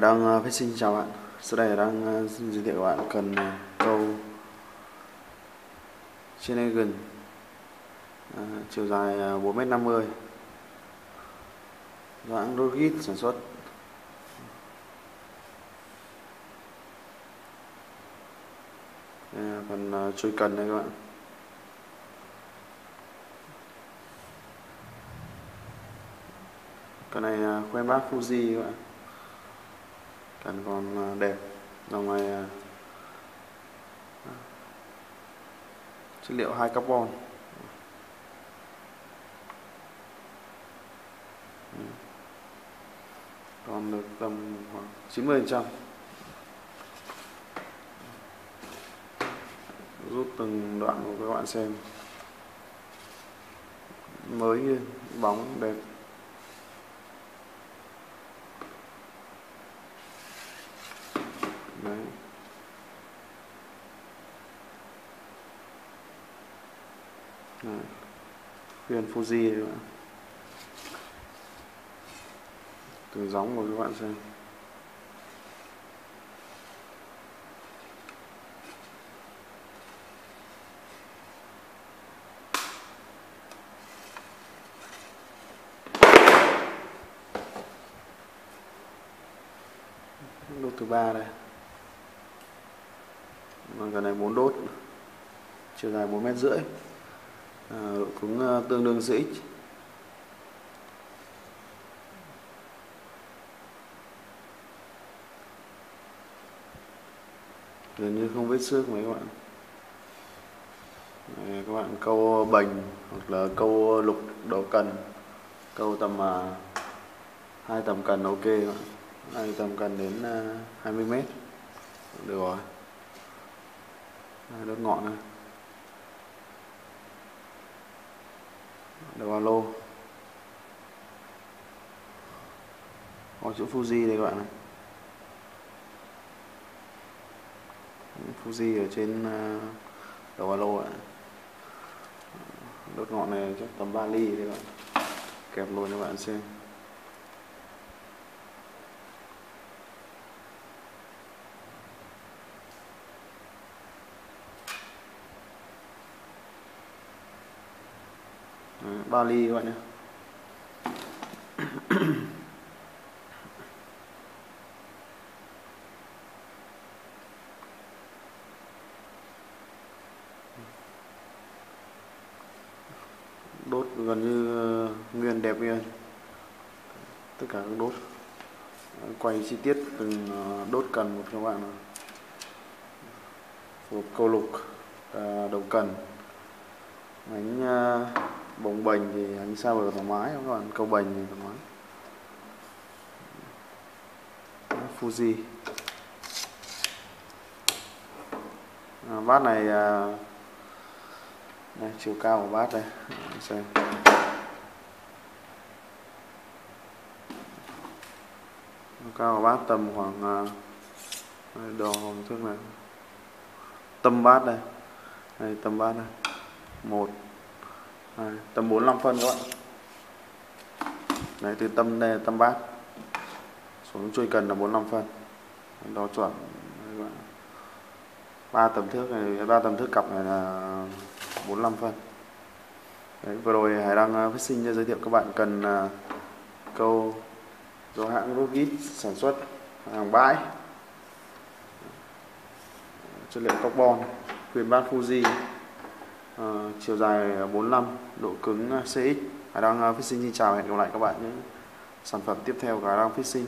đang uh, xin chào bạn. Sau đây đang uh, ờ, giới thiệu bạn cần uh, câu gần uh, chiều dài uh, 4m50 do hãng Rogit sản xuất. Đây là phần uh, chui cần đây các bạn. Cái này uh, quen bác Fuji các bạn đàn còn à, đẹp. Dòng này à, chất liệu hai carbon. Ừ. Còn được tầm khoảng 90 phần trăm. Rút từng đoạn của các bạn xem. Mới như bóng, đẹp đấy Đấy. khuyên Fuji các bạn. Từ gióng của các bạn xem. Đốt thứ ba đây. Còn cái này 4 đốt. Chiều dài 4 mét rưỡi. Ờ, cũng ờ, tương đương CX gần như không vết xước mấy các bạn. Đây, các bạn câu bành hoặc là câu lục đầu cần câu tầm à, hai tầm cần ok các bạn. Hai tầm cần đến ờ, à, 20 mét. Được rồi. Đốt ngọn này đầu vào lô. Có chữ Fuji đây các bạn này Fuji ở trên ờ, đầu ba lô ạ. Đốt ngọn này chắc tầm 3 ly đây các bạn. Kẹp luôn cho bạn xem. Bali các bạn nhé đốt gần như ờ, nguyên đẹp nguyên tất cả các đốt. Quay chi tiết, từng ờ, đốt cần một cho các bạn nào. Câu lục ờ, đầu cần. Bánh bồng bềnh thì anh sao vừa thoải mái các bạn câu bềnh thì thoải mái. Fuji. À, bát này à, đây, chiều cao của bát đây. Xem. Chiều cao của bát tầm khoảng à, đây, đồ hồng thước này. Tâm bát đây. Đây tâm bát đây. Một hai tầm 45 phân các bạn. Đấy từ tâm đây là tâm bát. Xuống chui cần là 45 phân. Đó chuẩn. Các bạn. ba tầm thước này ba tầm thước cặp này là 45 phân. Đấy, vừa rồi Hải đang ờ, phát sinh cho giới thiệu các bạn cần uh, câu do hãng Rogit sản xuất hàng bãi. Chất liệu carbon quyền bát Fuji. Ờ, chiều dài ờ, 45 độ cứng ờ, CX Hải đăng Fishing. Xin chào hẹn gặp lại các bạn những sản phẩm tiếp theo của Hải đang Fishing.